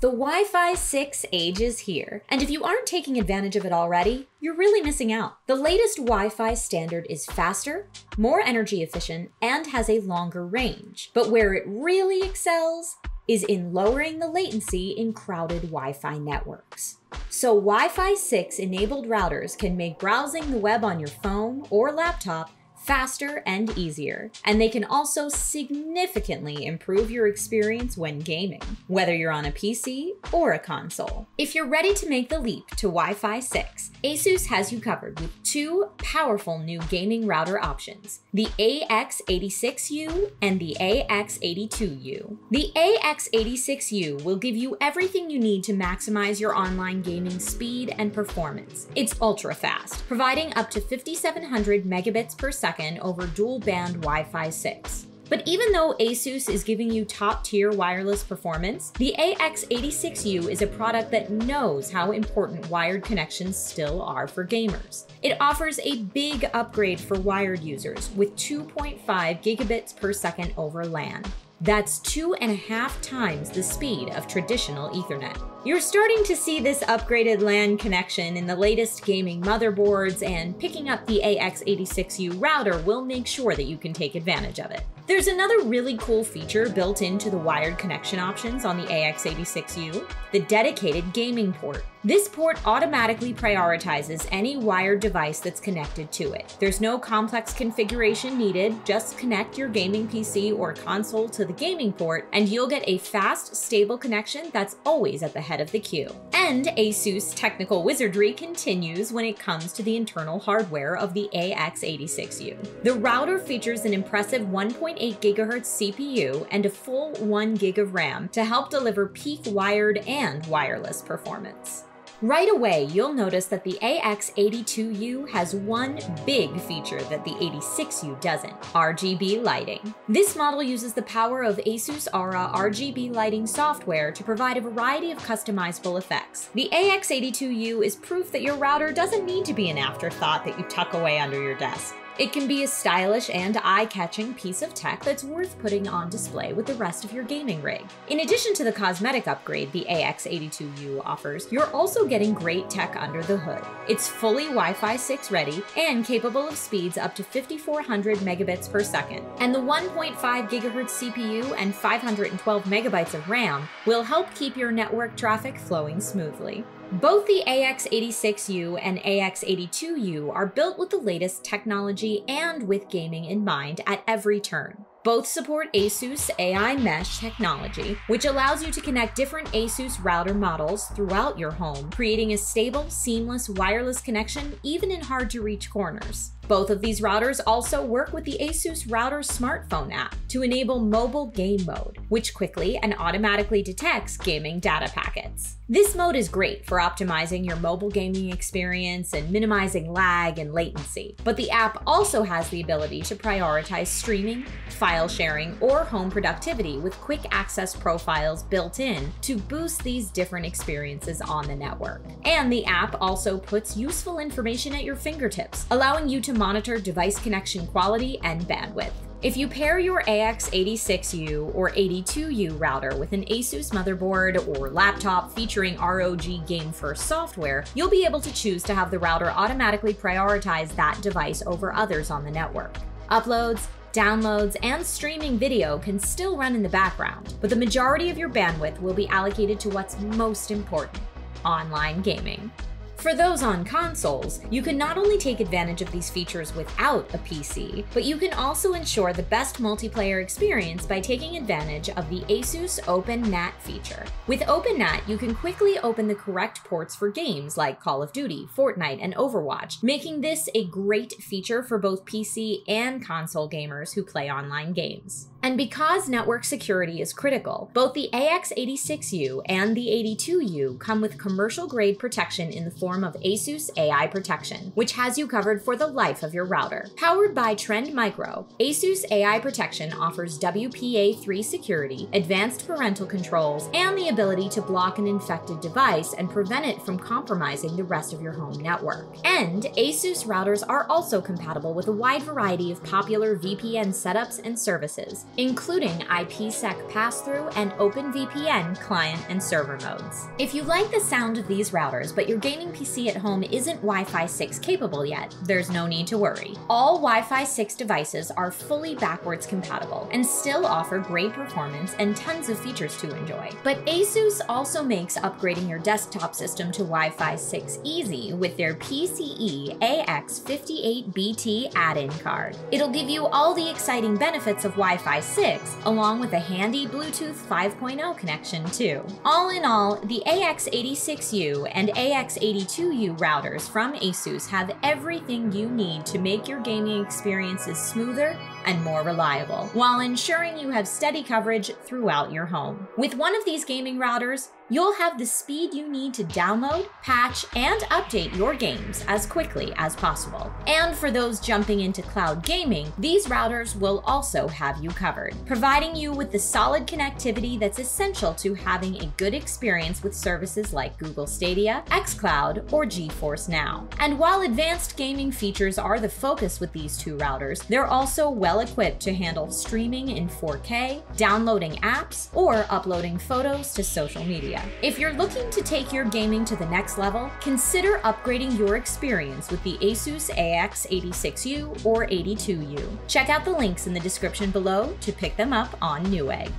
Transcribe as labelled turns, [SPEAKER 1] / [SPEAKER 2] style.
[SPEAKER 1] The Wi Fi 6 age is here, and if you aren't taking advantage of it already, you're really missing out. The latest Wi Fi standard is faster, more energy efficient, and has a longer range. But where it really excels is in lowering the latency in crowded Wi Fi networks. So, Wi Fi 6 enabled routers can make browsing the web on your phone or laptop faster and easier. And they can also significantly improve your experience when gaming, whether you're on a PC or a console. If you're ready to make the leap to Wi Fi 6, Asus has you covered with two powerful new gaming router options the AX86U and the AX82U. The AX86U will give you everything you need to maximize your online gaming speed and performance. It's ultra fast, providing up to 5700 megabits per second over dual band Wi Fi 6. But even though Asus is giving you top tier wireless performance, the AX86U is a product that knows how important wired connections still are for gamers. It offers a big upgrade for wired users with 2.5 gigabits per second over LAN. That's two and a half times the speed of traditional Ethernet. You're starting to see this upgraded LAN connection in the latest gaming motherboards, and picking up the AX86U router will make sure that you can take advantage of it. There's another really cool feature built into the wired connection options on the AX86U, the dedicated gaming port. This port automatically prioritizes any wired device that's connected to it. There's no complex configuration needed, just connect your gaming PC or console to the gaming port, and you'll get a fast, stable connection that's always at the head of the queue. And Asus technical wizardry continues when it comes to the internal hardware of the AX86U. The router features an impressive 1.8 GHz CPU and a full 1 gig of RAM to help deliver peak wired and wireless performance. Right away, you'll notice that the AX82U has one big feature that the 86U doesn't RGB lighting. This model uses the power of Asus Aura RGB lighting software to provide a variety of customizable effects. The AX82U is proof that your router doesn't need to be an afterthought that you tuck away under your desk. It can be a stylish and eye-catching piece of tech that's worth putting on display with the rest of your gaming rig. In addition to the cosmetic upgrade the AX82U offers, you're also getting great tech under the hood. It's fully Wi-Fi 6 ready and capable of speeds up to 5400 megabits per second. And the 1.5 gigahertz CPU and 512 megabytes of RAM will help keep your network traffic flowing smoothly. Both the AX86U and AX82U are built with the latest technology and with gaming in mind at every turn. Both support ASUS AI Mesh technology, which allows you to connect different ASUS router models throughout your home, creating a stable, seamless wireless connection even in hard to reach corners. Both of these routers also work with the Asus Router smartphone app to enable mobile game mode, which quickly and automatically detects gaming data packets. This mode is great for optimizing your mobile gaming experience and minimizing lag and latency, but the app also has the ability to prioritize streaming, file sharing, or home productivity with quick access profiles built in to boost these different experiences on the network. And the app also puts useful information at your fingertips, allowing you to monitor device connection quality and bandwidth. If you pair your AX86U or 82U router with an Asus motherboard or laptop featuring ROG Game First software, you'll be able to choose to have the router automatically prioritize that device over others on the network. Uploads, downloads, and streaming video can still run in the background, but the majority of your bandwidth will be allocated to what's most important online gaming. For those on consoles, you can not only take advantage of these features without a PC, but you can also ensure the best multiplayer experience by taking advantage of the Asus OpenNAT feature. With OpenNAT, you can quickly open the correct ports for games like Call of Duty, Fortnite, and Overwatch, making this a great feature for both PC and console gamers who play online games. And because network security is critical, both the AX86U and the 82U come with commercial grade protection in the form of Asus AI Protection, which has you covered for the life of your router. Powered by Trend Micro, Asus AI Protection offers WPA3 security, advanced parental controls, and the ability to block an infected device and prevent it from compromising the rest of your home network. And Asus routers are also compatible with a wide variety of popular VPN setups and services, including IPsec pass-through and OpenVPN client and server modes. If you like the sound of these routers, but your gaming PC at home isn't Wi-Fi 6 capable yet, there's no need to worry. All Wi-Fi 6 devices are fully backwards compatible and still offer great performance and tons of features to enjoy. But Asus also makes upgrading your desktop system to Wi-Fi 6 easy with their PCE AX58BT add-in card. It'll give you all the exciting benefits of Wi-Fi 6, along with a handy Bluetooth 5.0 connection too. All in all, the AX86U and AX82U routers from Asus have everything you need to make your gaming experiences smoother and more reliable, while ensuring you have steady coverage throughout your home. With one of these gaming routers, you'll have the speed you need to download, patch, and update your games as quickly as possible. And for those jumping into cloud gaming, these routers will also have you covered, providing you with the solid connectivity that's essential to having a good experience with services like Google Stadia, xCloud, or GeForce Now. And while advanced gaming features are the focus with these two routers, they're also well equipped to handle streaming in 4K, downloading apps, or uploading photos to social media. If you're looking to take your gaming to the next level, consider upgrading your experience with the Asus AX86U or 82U. Check out the links in the description below to pick them up on Newegg.